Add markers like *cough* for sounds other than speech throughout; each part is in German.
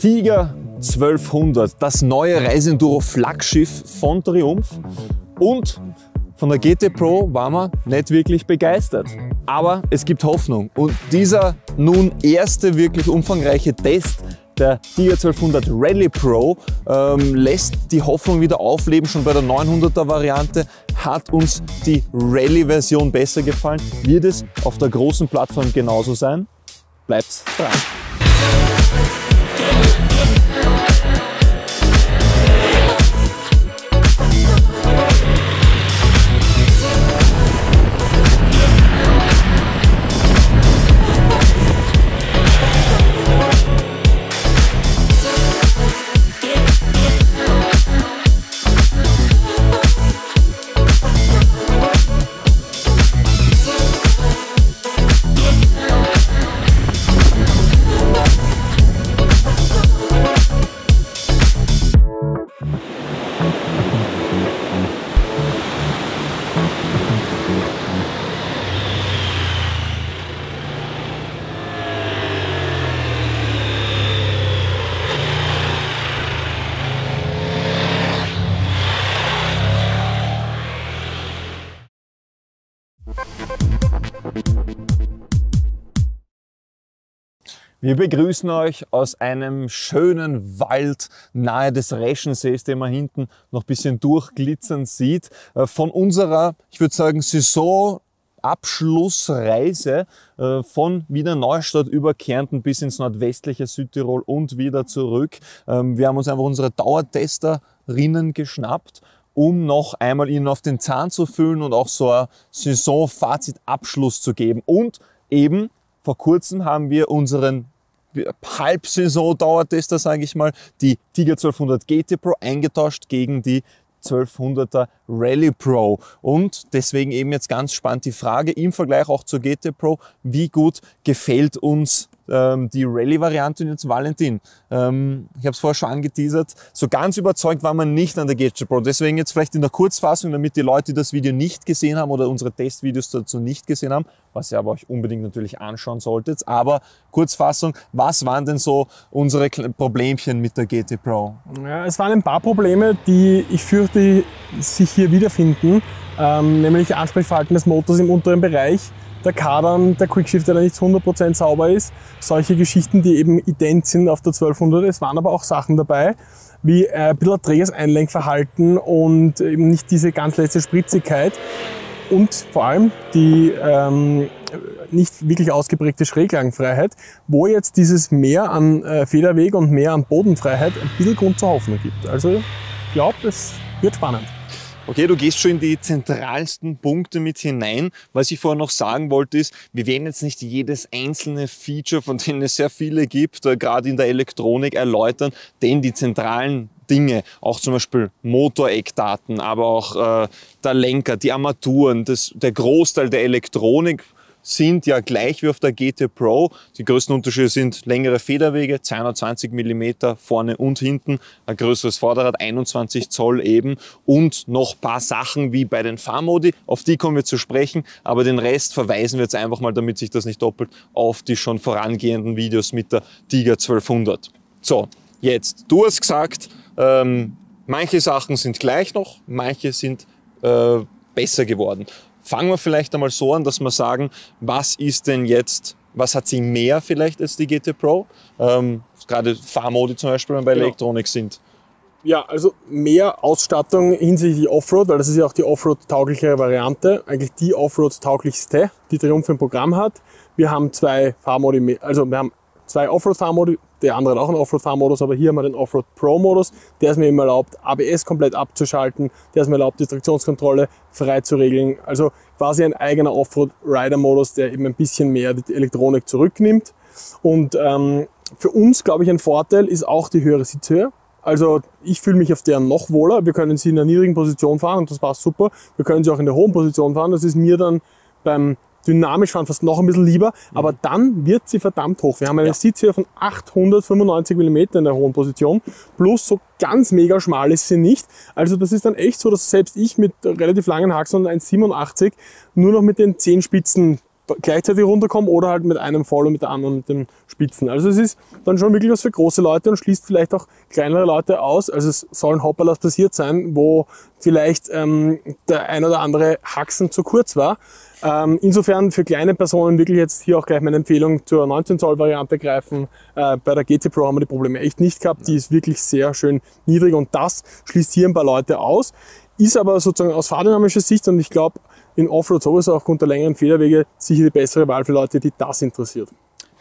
Tiger 1200, das neue Reisenduro Flaggschiff von Triumph und von der GT Pro waren wir nicht wirklich begeistert. Aber es gibt Hoffnung und dieser nun erste wirklich umfangreiche Test der Tiger 1200 Rally Pro ähm, lässt die Hoffnung wieder aufleben. Schon bei der 900er Variante hat uns die Rally-Version besser gefallen. Wird es auf der großen Plattform genauso sein? Bleibt dran! Wir begrüßen euch aus einem schönen Wald nahe des Reschensees, den man hinten noch ein bisschen durchglitzern sieht. Äh, von unserer, ich würde sagen, Saisonabschlussreise äh, von Wiener Neustadt über Kärnten bis ins nordwestliche Südtirol und wieder zurück. Ähm, wir haben uns einfach unsere Dauertesterinnen geschnappt um noch einmal ihnen auf den Zahn zu füllen und auch so ein Saisonfazitabschluss zu geben. Und eben vor kurzem haben wir unseren Halbsaison dauert es da, sage ich mal, die Tiger 1200 GT Pro eingetauscht gegen die 1200er Rally Pro. Und deswegen eben jetzt ganz spannend die Frage im Vergleich auch zur GT Pro, wie gut gefällt uns ähm, die Rallye-Variante und jetzt Valentin. Ähm, ich habe es vorher schon angeteasert. So ganz überzeugt war man nicht an der GT Pro. Deswegen jetzt vielleicht in der Kurzfassung, damit die Leute, die das Video nicht gesehen haben oder unsere Testvideos dazu nicht gesehen haben, was ihr aber euch unbedingt natürlich anschauen solltet. Aber Kurzfassung, was waren denn so unsere Problemchen mit der GT Pro? Ja, es waren ein paar Probleme, die ich fürchte sich hier wiederfinden, ähm, nämlich Ansprechverhalten des Motors im unteren Bereich der Kadern, der Quickshifter, der nicht 100% sauber ist. Solche Geschichten, die eben ident sind auf der 1200. Es waren aber auch Sachen dabei, wie äh, ein bisschen träges Einlenkverhalten und eben nicht diese ganz letzte Spritzigkeit. Und vor allem die ähm, nicht wirklich ausgeprägte Schräglangfreiheit, wo jetzt dieses mehr an äh, Federweg und mehr an Bodenfreiheit ein bisschen Grund zur Hoffnung gibt. Also ich glaube, es wird spannend. Okay, du gehst schon in die zentralsten Punkte mit hinein. Was ich vorher noch sagen wollte ist, wir werden jetzt nicht jedes einzelne Feature, von denen es sehr viele gibt, äh, gerade in der Elektronik erläutern, denn die zentralen Dinge, auch zum Beispiel Motoreckdaten, aber auch äh, der Lenker, die Armaturen, das, der Großteil der Elektronik, sind ja gleich wie auf der GT Pro. Die größten Unterschiede sind längere Federwege, 220 mm vorne und hinten, ein größeres Vorderrad, 21 Zoll eben und noch paar Sachen wie bei den Fahrmodi, auf die kommen wir zu sprechen, aber den Rest verweisen wir jetzt einfach mal, damit sich das nicht doppelt, auf die schon vorangehenden Videos mit der Tiger 1200. So, jetzt, du hast gesagt, ähm, manche Sachen sind gleich noch, manche sind äh, besser geworden. Fangen wir vielleicht einmal so an, dass wir sagen, was ist denn jetzt, was hat sie mehr vielleicht als die GT Pro? Ähm, gerade Fahrmodi zum Beispiel, wenn wir bei genau. Elektronik sind. Ja, also mehr Ausstattung hinsichtlich Offroad, weil das ist ja auch die Offroad-tauglichere Variante, eigentlich die Offroad-tauglichste, die Triumph im Programm hat. Wir haben zwei Fahrmodi, also wir haben zwei Offroad-Fahrmodi, der andere hat auch einen Offroad-Fahrmodus, aber hier haben wir den Offroad Pro-Modus. Der ist mir eben erlaubt, ABS komplett abzuschalten. Der ist mir erlaubt, die Traktionskontrolle frei zu regeln. Also quasi ein eigener Offroad-Rider-Modus, der eben ein bisschen mehr die Elektronik zurücknimmt. Und ähm, für uns, glaube ich, ein Vorteil ist auch die höhere Sitzhöhe. Also ich fühle mich auf der noch wohler. Wir können sie in einer niedrigen Position fahren und das passt super. Wir können sie auch in der hohen Position fahren. Das ist mir dann beim dynamisch fahren fast noch ein bisschen lieber, mhm. aber dann wird sie verdammt hoch. Wir haben eine ja. Sitzhöhe von 895 mm in der hohen Position, plus so ganz mega schmal ist sie nicht. Also das ist dann echt so, dass selbst ich mit relativ langen Haxen und 1,87 nur noch mit den Zehenspitzen gleichzeitig runterkomme oder halt mit einem Voll und mit der anderen mit den Spitzen. Also es ist dann schon wirklich was für große Leute und schließt vielleicht auch kleinere Leute aus. Also es sollen Hopperlas passiert sein, wo vielleicht ähm, der ein oder andere Haxen zu kurz war. Ähm, insofern für kleine Personen wirklich jetzt hier auch gleich meine Empfehlung zur 19 Zoll Variante greifen. Äh, bei der GT Pro haben wir die Probleme echt nicht gehabt. Die ist wirklich sehr schön niedrig und das schließt hier ein paar Leute aus. Ist aber sozusagen aus fahrdynamischer Sicht und ich glaube in Offroad sowieso aufgrund der längeren Federwege sicher die bessere Wahl für Leute, die das interessiert.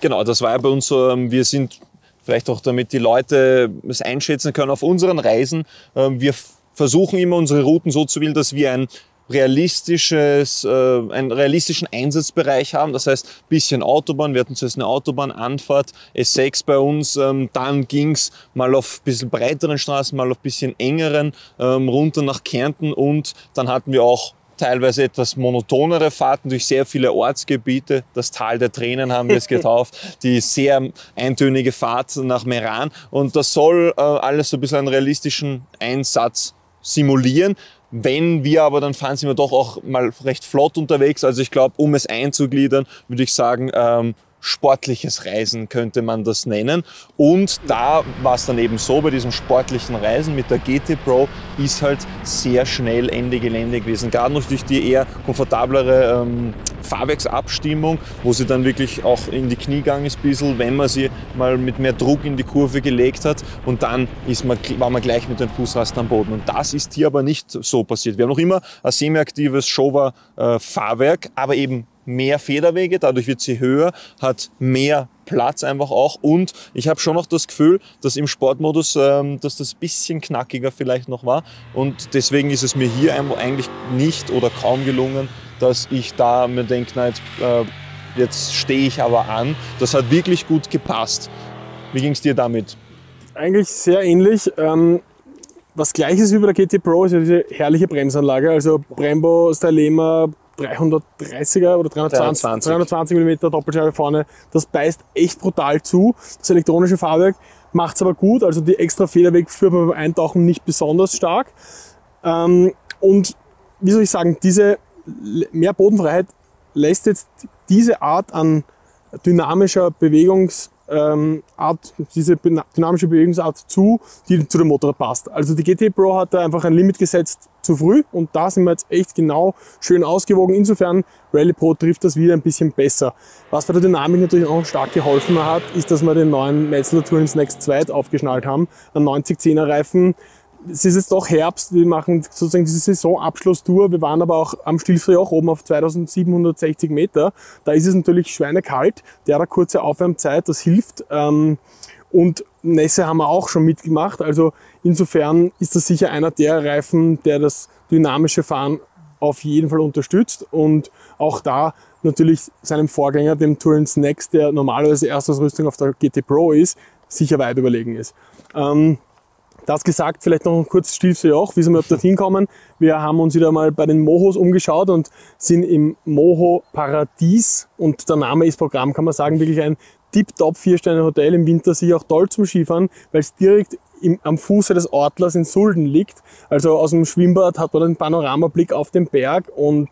Genau, das war ja bei uns so, ähm, wir sind vielleicht auch damit die Leute es einschätzen können auf unseren Reisen. Ähm, wir versuchen immer unsere Routen so zu wählen, dass wir ein realistisches, äh, einen realistischen Einsatzbereich haben. Das heißt, bisschen Autobahn, wir hatten zuerst eine Autobahnanfahrt, S6 bei uns, ähm, dann ging's mal auf bisschen breiteren Straßen, mal auf bisschen engeren, ähm, runter nach Kärnten und dann hatten wir auch teilweise etwas monotonere Fahrten durch sehr viele Ortsgebiete. Das Tal der Tränen haben wir es *laughs* getauft. Die sehr eintönige Fahrt nach Meran. Und das soll äh, alles so ein bisschen einen realistischen Einsatz simulieren. Wenn wir aber, dann fahren, sind wir doch auch mal recht flott unterwegs. Also ich glaube, um es einzugliedern, würde ich sagen, ähm, sportliches Reisen könnte man das nennen. Und da war es dann eben so, bei diesem sportlichen Reisen mit der GT Pro ist halt sehr schnell Ende Gelände gewesen. Gerade noch durch die eher komfortablere ähm, Fahrwerksabstimmung, wo sie dann wirklich auch in die Knie gegangen ist, bisschen, wenn man sie mal mit mehr Druck in die Kurve gelegt hat. Und dann ist man, war man gleich mit den Fußrasten am Boden. Und das ist hier aber nicht so passiert. Wir haben noch immer ein semi-aktives Showa-Fahrwerk, äh, aber eben mehr Federwege, dadurch wird sie höher, hat mehr Platz einfach auch und ich habe schon noch das Gefühl, dass im Sportmodus, ähm, dass das bisschen knackiger vielleicht noch war und deswegen ist es mir hier eigentlich nicht oder kaum gelungen, dass ich da mir denke, na jetzt, äh, jetzt stehe ich aber an. Das hat wirklich gut gepasst. Wie ging es dir damit? Eigentlich sehr ähnlich. Ähm was gleiches wie bei der GT Pro ist ja diese herrliche Bremsanlage, also Brembo, Stylema, 330er oder 320, 320. 320 mm Doppelscheibe vorne. Das beißt echt brutal zu. Das elektronische Fahrwerk macht es aber gut. Also die extra Federweg spürt man beim Eintauchen nicht besonders stark. Ähm, und wie soll ich sagen, diese mehr Bodenfreiheit lässt jetzt diese Art an dynamischer Bewegungs ähm, Art, diese dynamische Bewegungsart zu, die zu dem Motorrad passt. Also die GT Pro hat da einfach ein Limit gesetzt zu früh und da sind wir jetzt echt genau schön ausgewogen. Insofern Rally Pro trifft das wieder ein bisschen besser. Was bei der Dynamik natürlich auch stark geholfen hat, ist, dass wir den neuen Metzler Tourings Next 2 aufgeschnallt haben. Ein 90-10er Reifen, es ist jetzt doch Herbst, wir machen sozusagen diese Saisonabschlusstour. Wir waren aber auch am Stilfrioch oben auf 2760 Meter. Da ist es natürlich schweinekalt. Der hat kurze Aufwärmzeit, das hilft. Ähm, und Nässe haben wir auch schon mitgemacht. Also insofern ist das sicher einer der Reifen, der das dynamische Fahren auf jeden Fall unterstützt. Und auch da natürlich seinem Vorgänger, dem Tourins Next, der normalerweise Erstausrüstung auf der GT Pro ist, sicher weit überlegen ist. Ähm, das gesagt, vielleicht noch kurz Stilfsee auch, wie sind wir dorthin kommen. Wir haben uns wieder mal bei den Mohos umgeschaut und sind im Moho Paradies und der Name ist Programm, kann man sagen, wirklich ein tip-top Vier-Sterne-Hotel im Winter sicher auch toll zum Skifahren, weil es direkt im, am Fuße des Ortlers in Sulden liegt. Also aus dem Schwimmbad hat man einen Panoramablick auf den Berg und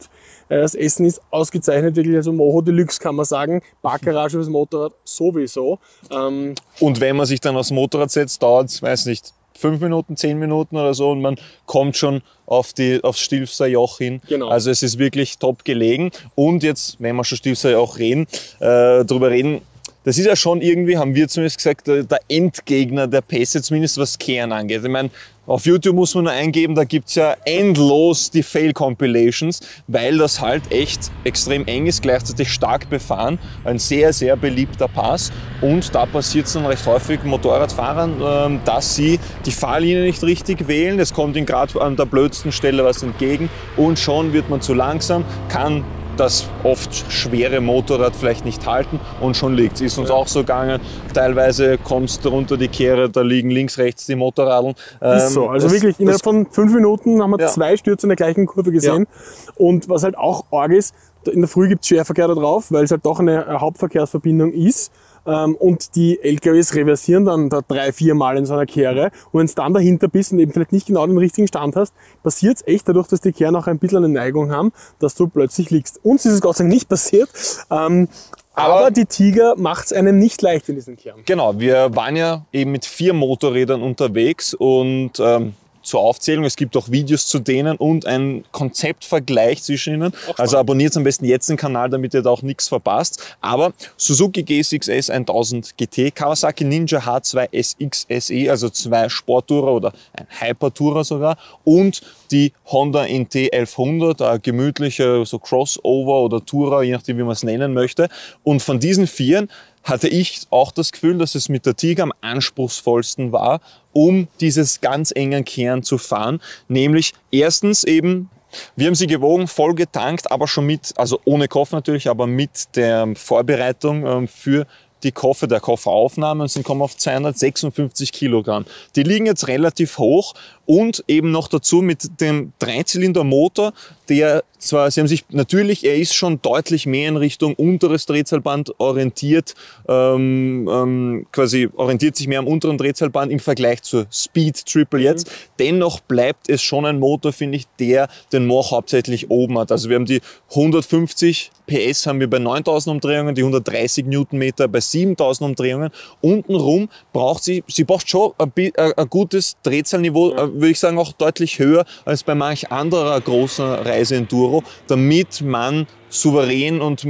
äh, das Essen ist ausgezeichnet, wirklich also Moho Deluxe kann man sagen. Parkgarage fürs Motorrad sowieso. Ähm und wenn man sich dann aufs Motorrad setzt, dauert es, weiß nicht, fünf Minuten, zehn Minuten oder so und man kommt schon auf die, aufs Stilfser Joch hin. Genau. Also es ist wirklich top gelegen. Und jetzt, wenn wir schon Stilfser Joch reden, äh, drüber reden, das ist ja schon irgendwie, haben wir zumindest gesagt, der Endgegner der Pässe, zumindest was Kehren angeht. Ich meine, auf YouTube muss man nur eingeben, da gibt's ja endlos die Fail-Compilations, weil das halt echt extrem eng ist, gleichzeitig stark befahren, ein sehr, sehr beliebter Pass. Und da passiert es dann recht häufig Motorradfahrern, ähm, dass sie die Fahrlinie nicht richtig wählen. Es kommt ihnen gerade an der blödsten Stelle was entgegen und schon wird man zu langsam, kann das oft schwere Motorrad vielleicht nicht halten und schon liegt Ist uns ja. auch so gegangen. Teilweise kommst du runter die Kehre, da liegen links, rechts die Motorradeln. Ist so. Ähm, also das, wirklich innerhalb von fünf Minuten haben wir ja. zwei Stürze in der gleichen Kurve gesehen. Ja. Und was halt auch arg ist, in der Früh gibt es Schwerverkehr da drauf, weil es halt doch eine Hauptverkehrsverbindung ist. Ähm, und die LKWs reversieren dann da drei, vier Mal in so einer Kehre und wenn du dann dahinter bist und eben vielleicht nicht genau den richtigen Stand hast, passiert es echt dadurch, dass die Kehren auch ein bisschen eine Neigung haben, dass du plötzlich liegst. Uns ist es Gott sei Dank nicht *laughs* passiert, ähm, aber, aber, die Tiger macht es einem nicht leicht in diesen Kern. Genau, wir waren ja eben mit vier Motorrädern unterwegs und ähm, zur Aufzählung. Es gibt auch Videos zu denen und ein Konzeptvergleich zwischen ihnen. Also abonniert am besten jetzt den Kanal, damit ihr da auch nichts verpasst. Aber Suzuki G6S 1000 GT, Kawasaki Ninja H2 SX SE, also zwei Sporttourer oder ein Hypertourer sogar und die Honda NT 1100, ein gemütlicher so Crossover oder Tourer, je nachdem wie man es nennen möchte. Und von diesen vieren hatte ich auch das Gefühl, dass es mit der Tiger am anspruchsvollsten war, um dieses ganz engen Kern zu fahren. Nämlich erstens eben wir haben sie gewogen, voll getankt, aber schon mit, also ohne Koffer natürlich, aber mit der Vorbereitung ähm, für die Koffer der Kofferaufnahme und sind kommen auf 256 Kilogramm. Die liegen jetzt relativ hoch und eben noch dazu mit dem Dreizylinder-Motor, der zwar, Sie haben sich natürlich, er ist schon deutlich mehr in Richtung unteres Drehzahlband orientiert, ähm, ähm, quasi orientiert sich mehr am unteren Drehzahlband im Vergleich zur Speed Triple jetzt. Mhm. Dennoch bleibt es schon ein Motor, finde ich, der den Moch hauptsächlich oben hat. Also wir haben die 150 PS haben wir bei 9000 Umdrehungen, die 130 Newtonmeter bei 7000 Umdrehungen. Untenrum braucht sie, sie braucht schon ein, ein gutes Drehzahlniveau, ja. Äh, würde ich sagen, auch deutlich höher als bei manch anderer großer Reiseenduro, damit man souverän und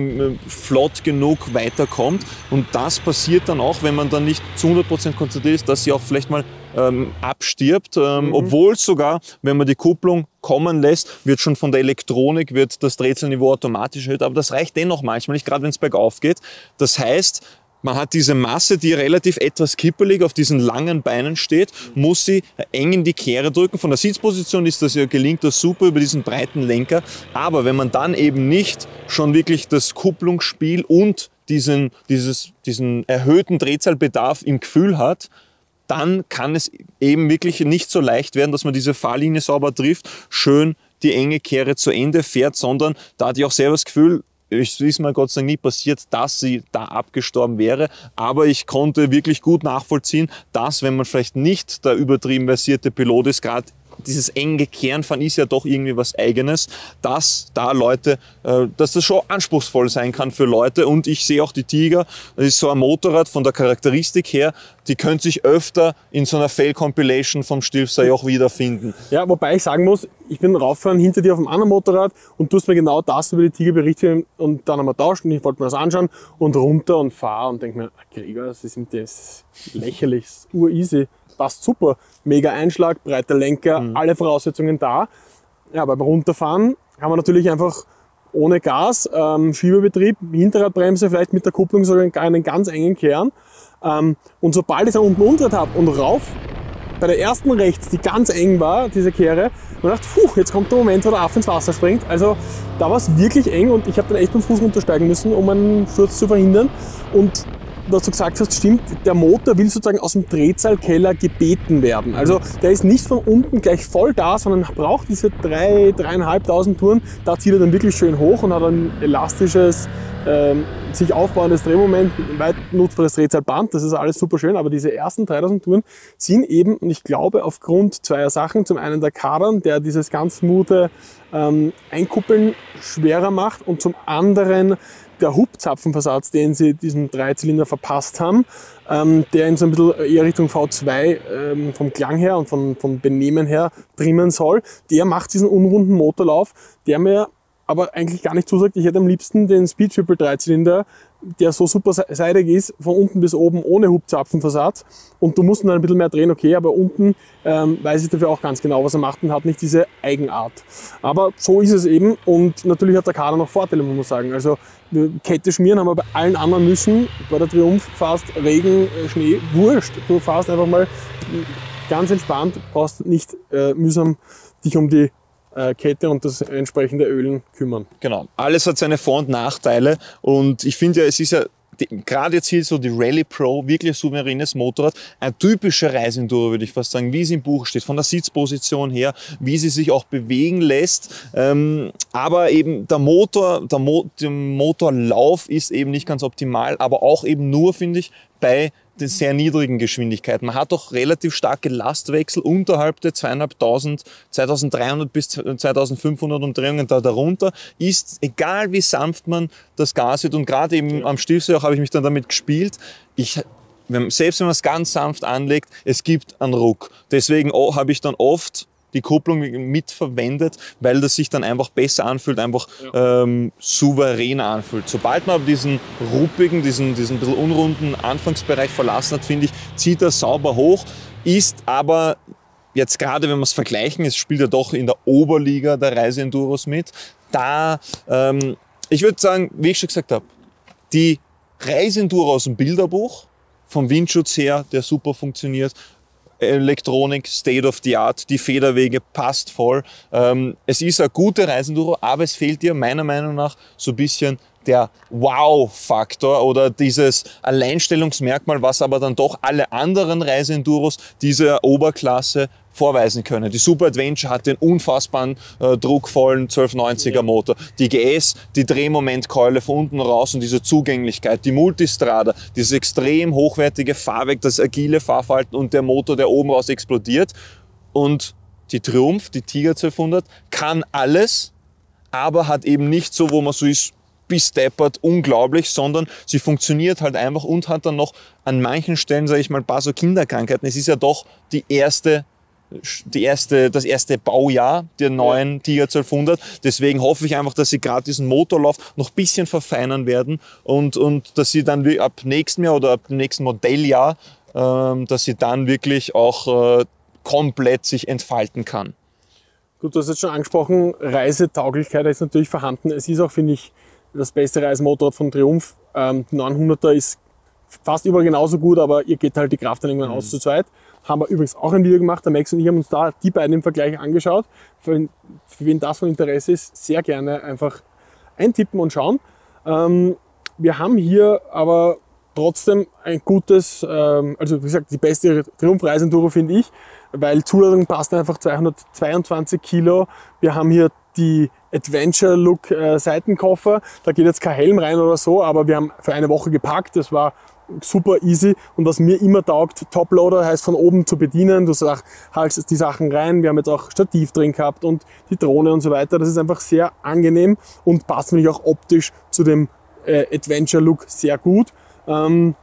flott genug weiterkommt. Und das passiert dann auch, wenn man dann nicht zu 100% konzentriert ist, dass sie auch vielleicht mal ähm, abstirbt, ähm, mhm. obwohl sogar, wenn man die Kupplung kommen lässt, wird schon von der Elektronik, wird das Drehzahlniveau automatisch erhöht, aber das reicht dennoch manchmal nicht, gerade wenn es bergauf geht. Das heißt, man hat diese Masse, die relativ etwas kippelig auf diesen langen Beinen steht, muss sie eng in die Kehre drücken. Von der Sitzposition ist das ja gelingt das super über diesen breiten Lenker. Aber wenn man dann eben nicht schon wirklich das Kupplungsspiel und diesen, dieses, diesen erhöhten Drehzahlbedarf im Gefühl hat, dann kann es eben wirklich nicht so leicht werden, dass man diese Fahrlinie sauber trifft, schön die enge Kehre zu Ende fährt, sondern da hatte ich auch selber das Gefühl, es ist mir Gott sei Dank nie passiert, dass sie da abgestorben wäre, aber ich konnte wirklich gut nachvollziehen, dass wenn man vielleicht nicht der übertrieben versierte Pilot ist, gerade dieses enge Kernfahren ist ja doch irgendwie was Eigenes, dass da Leute, äh, dass das schon anspruchsvoll sein kann für Leute. Und ich sehe auch die Tiger, das ist so ein Motorrad von der Charakteristik her, die könnte sich öfter in so einer Fail-Compilation vom Stilfsei auch wiederfinden. Ja, wobei ich sagen muss, ich bin rauffahren hinter dir auf dem anderen Motorrad und du hast mir genau das über die Tiger berichtet und dann haben wir tauscht und ich wollte mir das anschauen und runter und fahre und denke mir, Gregor, das ist, das ist lächerlich, ur-easy passt super. Mega Einschlag, breiter Lenker, mhm. alle Voraussetzungen da. Ja, beim Runterfahren haben wir natürlich einfach ohne Gas, ähm, Schiebebetrieb, Hinterradbremse, vielleicht mit der Kupplung sogar einen ganz engen Kern. Ähm, und sobald ich dann unten umdreht habe und rauf, bei der ersten rechts, die ganz eng war, diese Kehre, und dachte, puh, jetzt kommt der Moment, wo der Affe ins Wasser springt. Also da war es wirklich eng und ich habe dann echt dem Fuß runtersteigen müssen, um einen Sturz zu verhindern. Und was du gesagt hast, stimmt, der Motor will sozusagen aus dem Drehzahlkeller gebeten werden. Also der ist nicht von unten gleich voll da, sondern braucht diese drei, dreieinhalbtausend Touren. Da zieht er dann wirklich schön hoch und hat ein elastisches, ähm, sich aufbauendes Drehmoment, weit nutzbares Drehzahlband. Das ist alles super schön, aber diese ersten 3000 Touren sind eben, und ich glaube, aufgrund zweier Sachen. Zum einen der Kadern, der dieses ganz smoothe ähm, Einkuppeln schwerer macht und zum anderen der Hubzapfenversatz, den sie diesem Dreizylinder verpasst haben, ähm, der in so ein bisschen eher Richtung V2 ähm, vom Klang her und vom, vom Benehmen her trimmen soll, der macht diesen unrunden Motorlauf, der mir aber eigentlich gar nicht zusagt. Ich hätte am liebsten den Speed Triple Dreizylinder der so super seidig ist, von unten bis oben ohne Hubzapfenversatz. Und du musst dann ein bisschen mehr drehen, okay, aber unten ähm, weiß ich dafür auch ganz genau, was er macht und hat nicht diese Eigenart. Aber so ist es eben und natürlich hat der Kader noch Vorteile, muss man sagen. Also Kette schmieren haben wir bei allen anderen müssen. Bei der Triumph fast Regen, äh, Schnee, wurscht. Du fährst einfach mal ganz entspannt, brauchst nicht äh, mühsam dich um die äh, Kette und das entsprechende Ölen kümmern. Genau. Alles hat seine Vor- und Nachteile und ich finde ja, es ist ja gerade jetzt hier so die Rally Pro, wirklich souveränes Motorrad, ein typischer Reiseenduro, würde ich fast sagen, wie es im Buch steht, von der Sitzposition her, wie sie sich auch bewegen lässt. Ähm, aber eben der Motor, der, Mo der Motorlauf ist eben nicht ganz optimal, aber auch eben nur, finde ich, bei den sehr niedrigen Geschwindigkeiten. Man hat doch relativ starke Lastwechsel unterhalb der 2500, 2300 bis 2500 Umdrehungen da darunter. Ist, egal wie sanft man das Gas hat und gerade eben am Stilfsee auch habe ich mich dann damit gespielt. Ich, selbst wenn man es ganz sanft anlegt, es gibt einen Ruck. Deswegen habe ich dann oft die Kupplung mitverwendet, weil das sich dann einfach besser anfühlt, einfach ja. ähm, souveräner anfühlt. Sobald man aber diesen ruppigen, diesen, diesen bisschen unrunden Anfangsbereich verlassen hat, finde ich, zieht er sauber hoch, ist aber jetzt gerade, wenn wir es vergleichen, es spielt ja doch in der Oberliga der Reiseenduros mit, da, ähm, ich würde sagen, wie ich schon gesagt habe, die Reiseenduro aus dem Bilderbuch, vom Windschutz her, der super funktioniert, Elektronik, State of the Art, die Federwege passt voll. Ähm, es ist eine gute Reisenduro, aber es fehlt dir meiner Meinung nach so ein bisschen der Wow-Faktor oder dieses Alleinstellungsmerkmal, was aber dann doch alle anderen Reiseenduros dieser Oberklasse vorweisen können. Die Super Adventure hat den unfassbaren äh, druckvollen 1290er ja. Motor. Die GS, die Drehmomentkeule von unten raus und diese Zugänglichkeit. Die Multistrada, dieses extrem hochwertige Fahrwerk, das agile Fahrverhalten und der Motor, der oben raus explodiert. Und die Triumph, die Tiger 1200, kann alles, aber hat eben nicht so, wo man so ist, bis deppert, unglaublich, sondern sie funktioniert halt einfach und hat dann noch an manchen Stellen, sage ich mal, ein paar so Kinderkrankheiten. Es ist ja doch die erste die erste, das erste Baujahr der neuen ja. Tiger 1200. Deswegen hoffe ich einfach, dass sie gerade diesen Motorlauf noch ein bisschen verfeinern werden und, und dass sie dann ab nächstem Jahr oder ab dem nächsten Modelljahr, ähm, dass sie dann wirklich auch äh, komplett sich entfalten kann. Gut, du hast jetzt schon angesprochen, Reisetauglichkeit ist natürlich vorhanden. Es ist auch, finde ich, das beste Reisemotorrad von Triumph. Ähm, 900er ist fast überall genauso gut, aber ihr geht halt die Kraft dann irgendwann mhm. aus zu zweit. Haben wir übrigens auch ein Video gemacht. Der Max und ich haben uns da die beiden im Vergleich angeschaut. Für, für wen das von Interesse ist, sehr gerne einfach eintippen und schauen. Ähm, wir haben hier aber trotzdem ein gutes, ähm, also wie gesagt, die beste Triumph-Reisenduro finde ich, weil Zuladung passt einfach 222 Kilo. Wir haben hier die Adventure Look äh, Seitenkoffer. Da geht jetzt kein Helm rein oder so, aber wir haben für eine Woche gepackt. Das war super easy. Und was mir immer taugt, Toploader heißt von oben zu bedienen. Du sagst, halst die Sachen rein. Wir haben jetzt auch Stativ drin gehabt und die Drohne und so weiter. Das ist einfach sehr angenehm und passt natürlich auch optisch zu dem äh, Adventure-Look sehr gut. Ähm,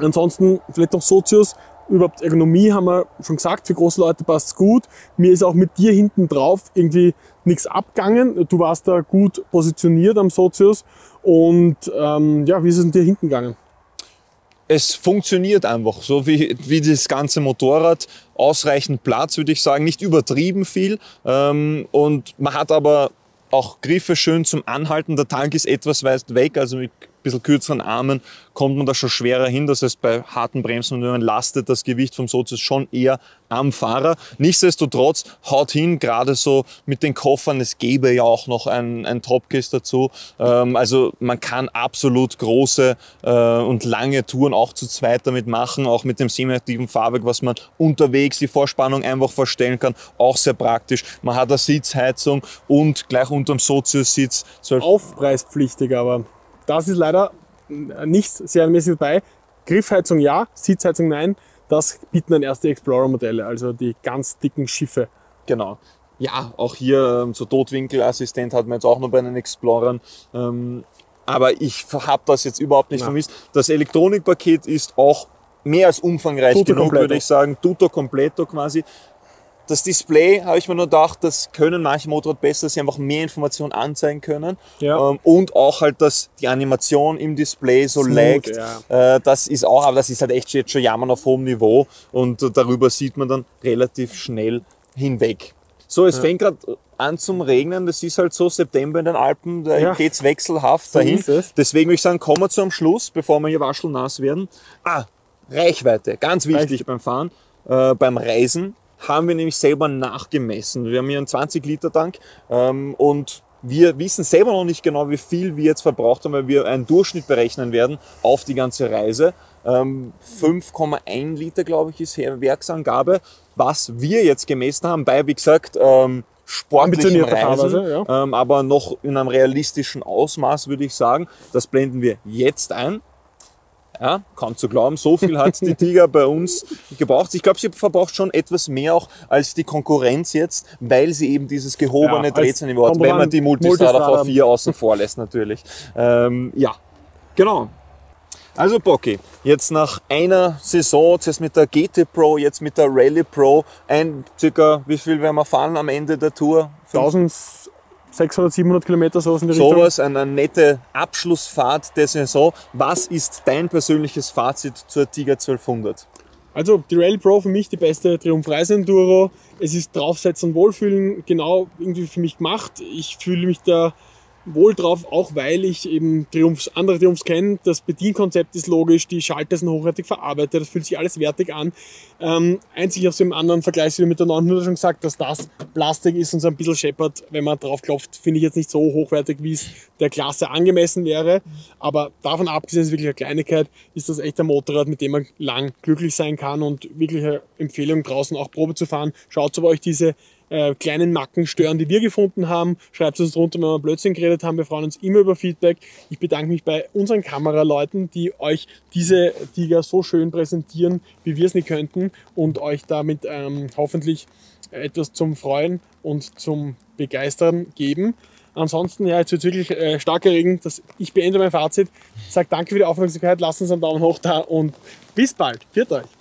ansonsten vielleicht noch Sozius. Überhaupt Ergonomie haben wir schon gesagt, für große Leute passt es gut. Mir ist auch mit dir hinten drauf irgendwie nichts abgegangen. Du warst da gut positioniert am Sozius. Und ähm, ja, wie ist es denn dir hinten gegangen? es funktioniert einfach, so wie, wie das ganze Motorrad. Ausreichend Platz, würde ich sagen, nicht übertrieben viel. Ähm, und man hat aber auch Griffe schön zum Anhalten. Der Tank ist etwas weit weg, also ein bisschen kürzeren Armen kommt man da schon schwerer hin. Das heißt, bei harten Bremsmanövern lastet das Gewicht vom Sozius schon eher am Fahrer. Nichtsdestotrotz haut hin, gerade so mit den Koffern. Es gäbe ja auch noch ein, ein Topcase dazu. Ähm, also man kann absolut große äh, und lange Touren auch zu zweit damit machen, auch mit dem semi-aktiven Fahrwerk, was man unterwegs die Vorspannung einfach verstellen kann. Auch sehr praktisch. Man hat eine Sitzheizung und gleich unterm Sozius-Sitz. Aufpreispflichtig, aber das ist leider nicht serienmäßig dabei. Griffheizung ja, Sitzheizung nein. Das bieten dann erste Explorer-Modelle, also die ganz dicken Schiffe. Genau. Ja, auch hier ähm, so Totwinkelassistent hat man jetzt auch noch bei den Explorern. Ähm, aber ich habe das jetzt überhaupt nicht ja. vermisst. Das Elektronikpaket ist auch mehr als umfangreich Tutto genug, completo. würde ich sagen. Tutto completo quasi. Das Display, habe ich mir nur gedacht, das können manche Motorrad besser, dass sie einfach mehr Informationen anzeigen können. Ja. Ähm, und auch halt, dass die Animation im Display so laggt. Ja. Äh, das ist auch, aber das ist halt echt jetzt schon Jammern auf hohem Niveau. Und darüber sieht man dann relativ schnell hinweg. So, es ja. fängt gerade an zum Regnen. Das ist halt so September in den Alpen, da ja. geht's wechselhaft so dahin. Deswegen würde ich sagen, kommen wir zum Schluss, bevor wir hier waschelnass werden. Ah, Reichweite, ganz wichtig Reichweite. beim Fahren, äh, beim Reisen haben wir nämlich selber nachgemessen. Wir haben hier einen 20 Liter Tank ähm, und wir wissen selber noch nicht genau, wie viel wir jetzt verbraucht haben, weil wir einen Durchschnitt berechnen werden auf die ganze Reise. Ähm, 5,1 Liter, glaube ich, ist Werksangabe. Was wir jetzt gemessen haben, bei, wie gesagt, ähm, sportlichen Reisen, ja. ähm, aber noch in einem realistischen Ausmaß, würde ich sagen. Das blenden wir jetzt ein. Ja, kaum zu glauben, so viel hat die Tiger bei uns gebraucht. Ich glaube, sie verbraucht schon etwas mehr auch als die Konkurrenz jetzt, weil sie eben dieses gehobene Ja, als Drehzahlniveau hat, wenn man die Multistrada Multistrada- V4 außen vor lässt natürlich. Ähm, ja, genau. Also Bocky, jetzt nach einer Saison, zuerst mit der GT Pro, jetzt mit der Rally Pro, ein circa, wie viel werden wir fahren am Ende der Tour? 1600, 700 Kilometer, sowas in die Richtung. Sowas, eine nette Abschlussfahrt der Saison. Was ist dein persönliches Fazit zur Tiger 1200? Also die Rail Pro für mich die beste Triumph-Reise-Enduro. Es ist draufsetzen, wohlfühlen, genau irgendwie für mich gemacht. Ich fühle mich da wohl drauf, auch weil ich eben Triumphs, andere Triumphs kenne. Das Bedienkonzept ist logisch, die Schalter sind hochwertig verarbeitet, das fühlt sich alles wertig an. Ähm, einzig aus dem anderen Vergleich wie mit der 900 schon gesagt, dass das Plastik ist und so ein bisschen scheppert, wenn man drauf klopft, finde ich jetzt nicht so hochwertig, wie es der Klasse angemessen wäre. Aber davon abgesehen ist wirklich eine Kleinigkeit, ist das echt ein Motorrad, mit dem man lang glücklich sein kann und wirklich eine Empfehlung draußen auch Probe zu fahren. Schaut, ob euch diese äh, kleinen Macken stören, die wir gefunden haben. Schreibt uns drunter, wenn wir Blödsinn geredet haben. Wir freuen uns immer über Feedback. Ich bedanke mich bei unseren Kameraleuten, die euch diese Tiger so schön präsentieren, wie wir es nicht könnten und euch damit ähm, hoffentlich etwas zum Freuen und zum Begeistern geben. Ansonsten, ja, jetzt wird wirklich äh, starker Regen. Das, ich beende mein Fazit. Sag danke für die Aufmerksamkeit, lasst uns einen Daumen hoch da und bis bald. Viert euch!